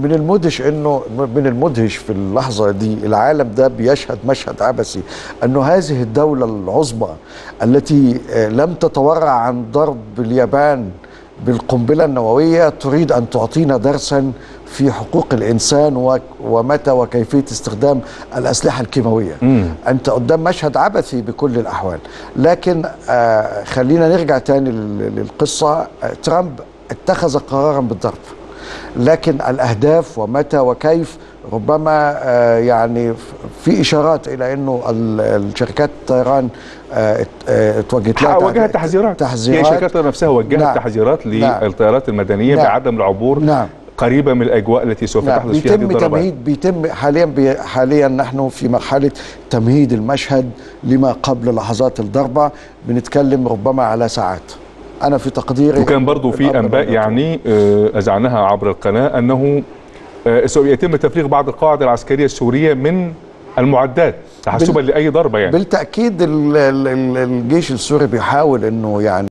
من المدهش إنه من المدهش في اللحظة دي العالم ده بيشهد مشهد عبثي أنه هذه الدولة العظمى التي لم تتورع عن ضرب اليابان بالقنبلة النووية تريد أن تعطينا درسا في حقوق الإنسان ومتى وكيفية استخدام الأسلحة الكيماوية. مم. أنت قدام مشهد عبثي بكل الأحوال، لكن آه خلينا نرجع تاني لل- للقصة آه، ترامب اتخذ قرارا بالضرب. لكن الأهداف ومتى وكيف ربما آه، يعني في إشارات إلى إنه ال- الشركات الطيران آه، آه، اتوجهت لها وجهت تحذيرات. تحذيرات. هي الشركات نفسها وجهت نعم. تحذيرات نعم. للطيارات المدنية نعم. بعدم العبور نعم. قريبة من الأجواء التي سوف نعم. تحدث فيها هذه بيتم الضربات تمهيد بيتم حاليا بي حاليا نحن في مرحلة تمهيد المشهد لما قبل لحظات الضربة. بنتكلم ربما على ساعات. أنا في تقديري وكان برضو في أنباء يعني آه، اذعناها عبر القناة أنه آه، سوف يتم تفريغ بعض القواعد العسكرية السورية من المعدات تحسبا لأي ضربة يعني. بالتأكيد ال- ال- ال- الجيش السوري بيحاول إنه يعني